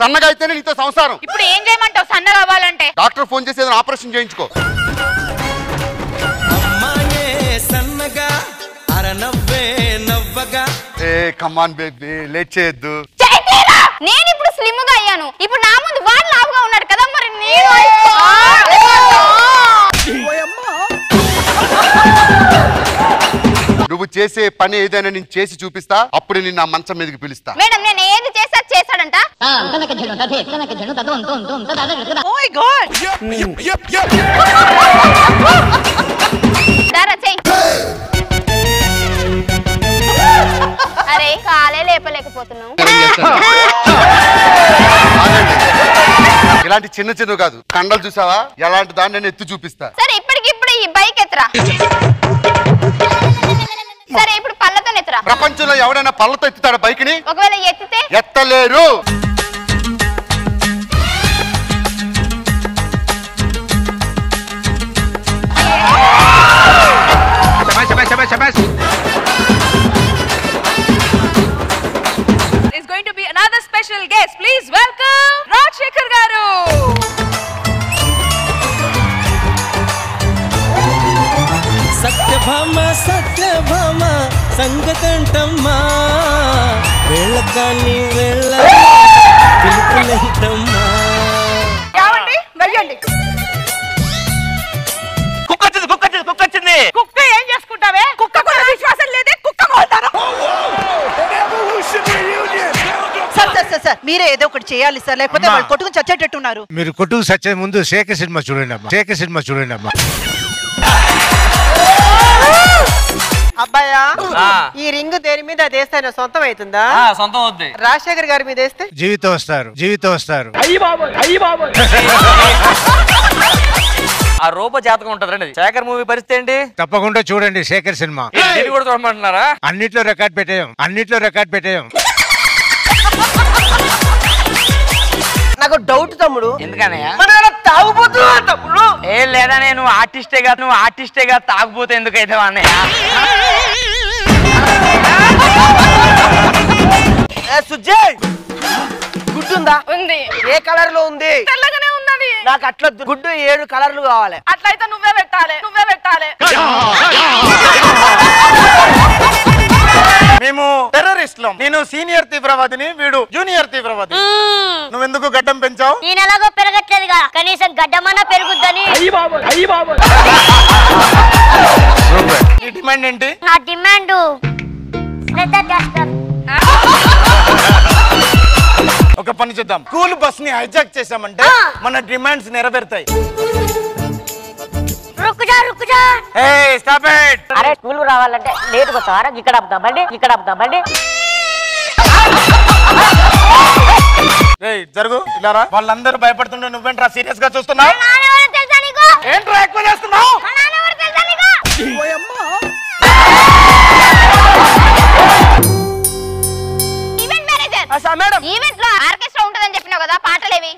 సన్నగా అయితేనే నీతో సంసారం. ఇప్పుడు ఏం చేయమంటావు? సన్నగా అవ్వాలంటే? డాక్టర్ ఫోన్ చేసి ఏదైనా ఆపరేషన్ చేయించుకో. సన్నగా అరనవ్వే నవ్వగా. ఏ కమాన్ బేబీ లేట్ చేయొద్దు! నేను ఇప్పుడు స్లిమ్గా అయ్యాను. ఇప్పుడు నా ముందు వాడు చేసే పని ఏదైనా నేను చేసి చూపిస్తా అప్పుడు నిన్ను నా మంచం మీదకి పిలుస్తా. మేడం నేను ఏది చేసా చేశాడంట? దారా చెయ్యి అరే కాలే లేపలేకపోతున్నావు. ఇలాంటి చిన్న చిన్న కాదు. కండలు చూసావా? ఎలాంటి దాన్ని నేను ఎత్తి చూపిస్తా. సరే ఇప్పటికిప్పుడు ఈ బైక్ ఎత్తరా. సరే ఇప్పుడు పళ్ళతో ఎత్తరా ప్రపంచంలో ఎవడైనా పళ్ళతో ఎత్తుతాడా బైక్ని ఒకవేళ ఎత్తితే ఎత్తలేరు is going to be another special guest. Please welcome Rajshekhar Garu. Satyabhama Satyabhama సంగతంటమ్మా. వెళ్ళకాన్ని వెళ్ళ పిలుపులేంటమ్మా. కుక్క వచ్చింది కుక్క వచ్చింది కుక్క వచ్చింది కుక్క ఏం చేసుకుంటావే? కుక్క కూడా విశ్వాసం లేదే కుక్క సార్ సార్ సార్ సార్ మీరే ఏదో ఒకటి చేయాలి సార్. లేకపోతే. వాళ్ళు కొట్టుకుని చచ్చేటట్టున్నారు. మీరు కొట్టుకు సచ్చే ముందు శేఖర్ సినిమా చూడండి అమ్మా. శేఖర్ సినిమా చూడండి అమ్మా. అబ్బాయా ఆ. ఈ రింగ్ దేని మీద అదేస్తే సొంతం అవుతుందా? ఆ, సొంతం వద్ది రాజశేఖర్ గారి మీద వేస్తే? జీవితం వస్తారు జీవితం వస్తారు ఆ రూప జాతకం ఉంటది రండి. శేఖర్ మూవీ పరిస్థితి ఏంటి? తప్పకుండా చూడండి శేఖర్ సినిమా. దీన్ని కూడా చూడమంటున్నారా అన్నిట్లో రికార్డ్ పెట్టేయం అన్నిట్లో రికార్డ్ పెట్టేయం. నాకు డౌట్ తమ్ముడు. ఎందుకనయ్యా? తాగుబోతున్నా తమ్ముడు. ఏ లేదా నేను ఆర్టిస్టే గా నువ్వు ఆర్టిస్టే గా తాగుపోతే ఎందుకైతే అన్నయ్య ఏ, సుజ్జయ్! గుడ్డుందా? ఉంది. ఏ కలర్లో ఉంది? తెల్లగానే ఉన్నది. నాకు అట్లా గుడ్డు ఏడు కలర్లు కావాలి. అట్లయితే నువ్వే పెట్టాలి. నువ్వే పెట్టాలి. టెర్రరిస్టులం నేను సీనియర్ తీవ్రవాదిని వీడు జూనియర్ తీవ్రవాది. నువ్వెందుకు గడ్డం పెంచావు? నేను ఎలాగో పెరగట్లేదుగా. కనీసం గడ్డమన్నా పెరుగుద్దని. నీ డిమాండ్ ఏంటి? నా డిమాండ్ ఒక పని చేద్దాం. స్కూల్ బస్ని హైజాక్ చేసామంటే మన డిమాండ్స్ నెరవేరుతాయి. రుక్కుజా రుక్కుజా. Hey stop it. అరే స్కూల్ రావాలంటే లేట్ వస్తారా ఇక్కడ అబ్దామండి ఇక్కడ అబ్దామండి జరుగు ఇలారా? వాళ్ళందరూ భయపడుతుంటే నువ్వేంట్రా సీరియస్గా చూస్తున్నావు? ఏంట్రా ఎక్కువ చేస్తున్నావు? ఈవెంట్లో ఆర్కెస్ట్రా ఉంటదని చెప్పినావు కదా పాటలేవి?